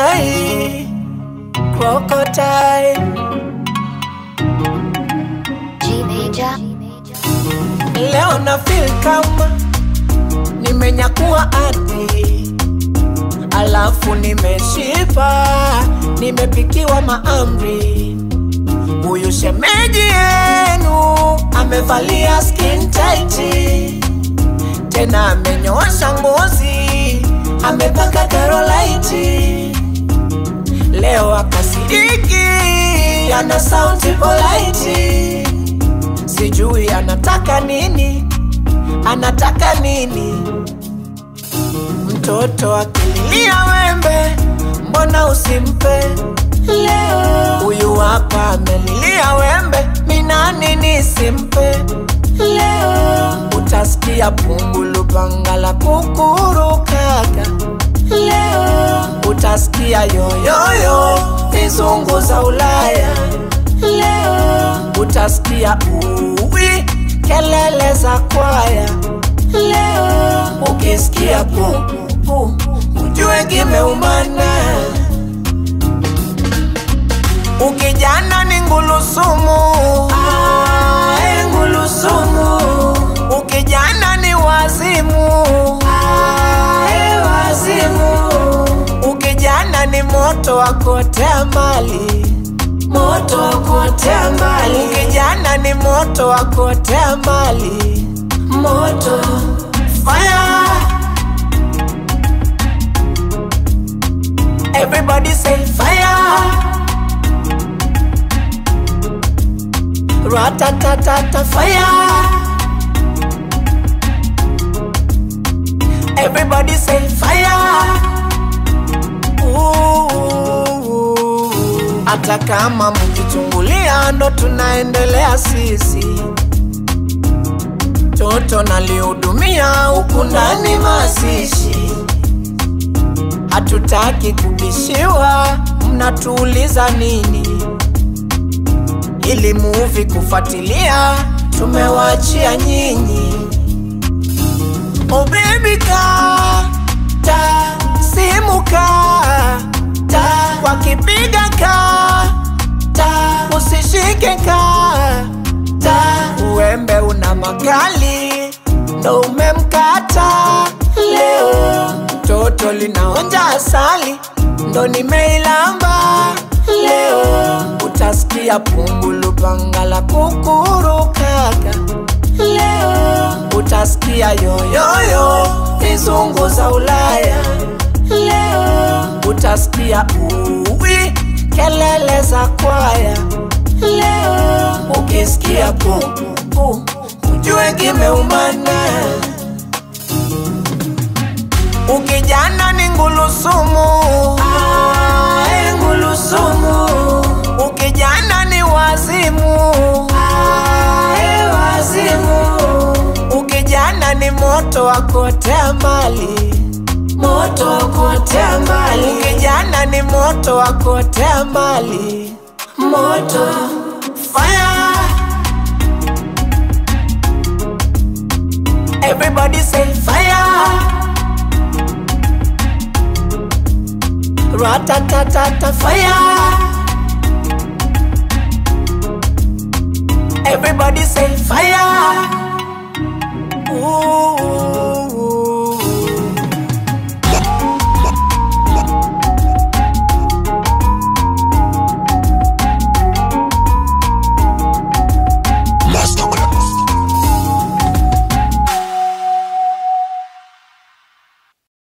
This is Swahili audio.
Hai, crocodile. G major. Leo na feel kama nimenyakua ardhi, alafu nimeshiba, nimepikiwa maamri. Huyu shemeji yenu amevalia skin tight, tena amenyoosha ngozi, amepaka karolaiti. Ana sauti polite sijui anataka nini, anataka nini? Mtoto akililia wembe, mbona usimpe leo? Huyu hapa amelilia wembe, minani nisimpe leo? Utasikia pungulu panga la kukurukaga leo, utasikia yoyoyo vizungu za leo utasikia uwi kelele za kwaya. Leo ukisikia pu pu ujue kimeumana. Ukijana ni ngulusumu ngulusumu ukijana ni wazimu. Ae, moto wa kotea mbali. Moto kuotea mbali. Ukijana ni moto wa kuotea mbali, moto fire. Everybody say fire. Ratatatata fire. Everybody say fire. Hata kama mkichungulia ndo tunaendelea sisi, toto nalihudumia huku ndani mazishi, hatutaki kubishiwa, mnatuuliza nini? Ili muvi kufuatilia, tumewachia nyinyi. Oh baby simu makali ndo umemkata. Leo toto linaonja asali ndo nimeilamba. Leo utasikia pungulu la kukurukaka leo utasikia yoyoyo vizungu za Ulaya. Leo utasikia uwi kelele za kwaya. Leo ukisikia pu pu ujue kimeumana. Ukijana ni ngulusumu ah, ngulusumu ukijana ni wazimu. Ah, wazimu. Ukijana ni moto wa kuotea mbali. Moto wa kuotea mbali. Ukijana ni moto wa kuotea mbali. Moto. Fire everybody say fire. Ratatatata fire. Everybody say